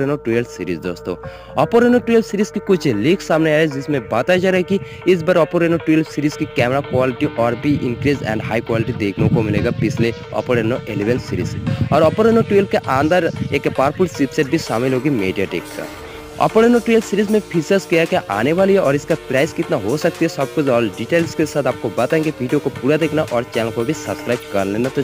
Reno 12 series, दोस्तों। अपोरेनो Reno 12 series की कुछ लीक सामने आए जिसमें बताया जा रहा है कि इस बार अपोरेनो रेनो 12 सीरीज़ की कैमरा क्वालिटी और भी इंक्रीज एंड हाई क्वालिटी देखने को मिलेगा पिछले अपोरेनो रेनो 11 सीरीज़ से। और अपोरेनो रेनो 12 के अंदर एक पावरफुल चिपसेट भी शामिल होगी मीडियाटेक का। ओप्पो 12 सीरीज़ में फीचर्स क्या क्या आने वाली है और इसका प्राइस कितना हो सकती है, सब कुछ और डिटेल्स के साथ आपको बताएँगे। वीडियो को पूरा देखना और चैनल को भी सब्सक्राइब कर लेना। तो